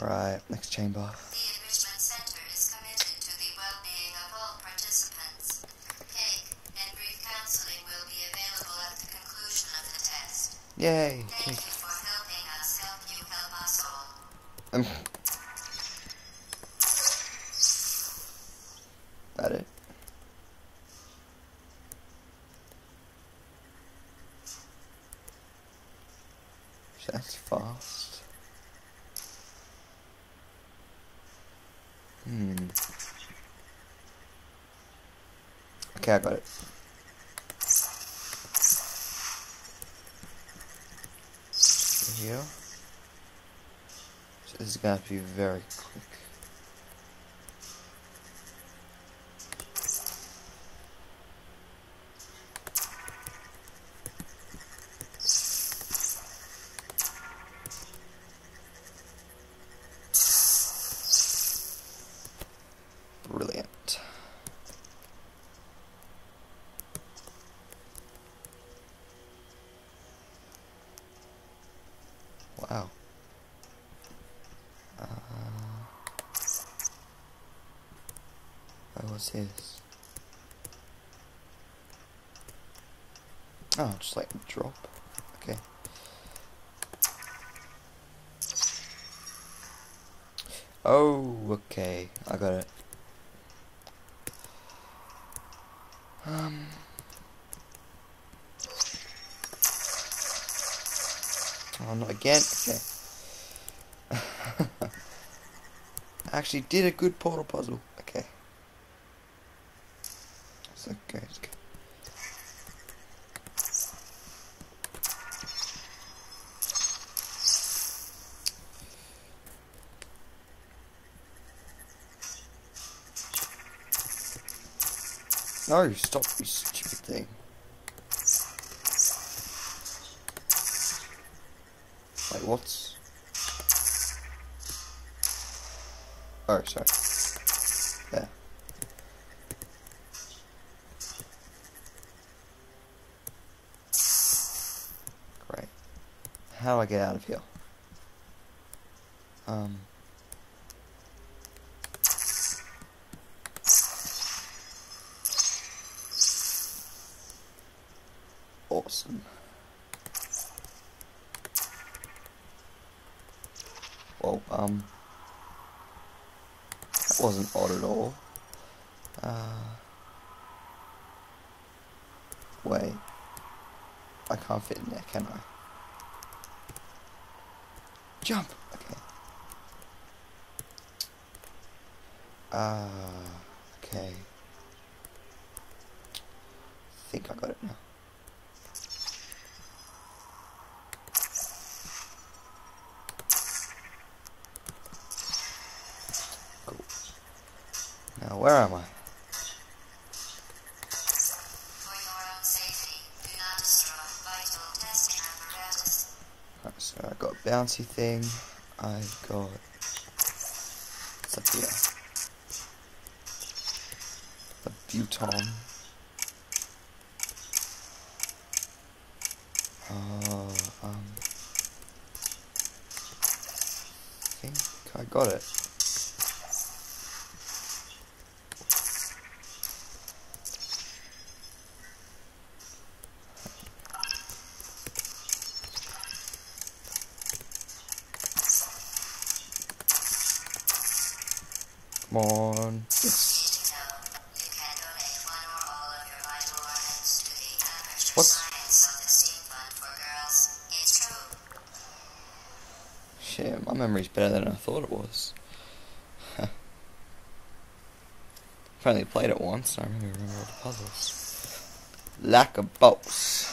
Right, next chamber. The Enrichment Center is committed to the well-being of all participants. Cake and brief counseling will be available at the conclusion of the test. Yay! Thank you for helping us help you help us all. Um, that it? That's fast. Hmm. Okay, I got it. Here. So this is gonna be very quick. Was? Oh, just like drop. Okay. Oh, okay. I got it. Um. Oh, not again. Okay. I actually did a good portal puzzle. It's okay. It's okay. No, stop, you stupid thing. Wait, what's... Oh, sorry. There. How do I get out of here? Um... Awesome. Well, um, that wasn't odd at all. Uh, wait, I can't fit in there, can I? Jump. Okay. Uh, okay. I think I got it now. Cool. Now, where am I? So I got a bouncy thing. I got. What's up here? A buton. Uh, um. I think I got it. Come on. Yes. You know, you can donate one or all of your vital organs to the Aperture What? science of the Steam Fund for Girls. It's true. Shit, my memory's better than I thought it was. I've only played it once, I really remember all the puzzles. Lack of bolts.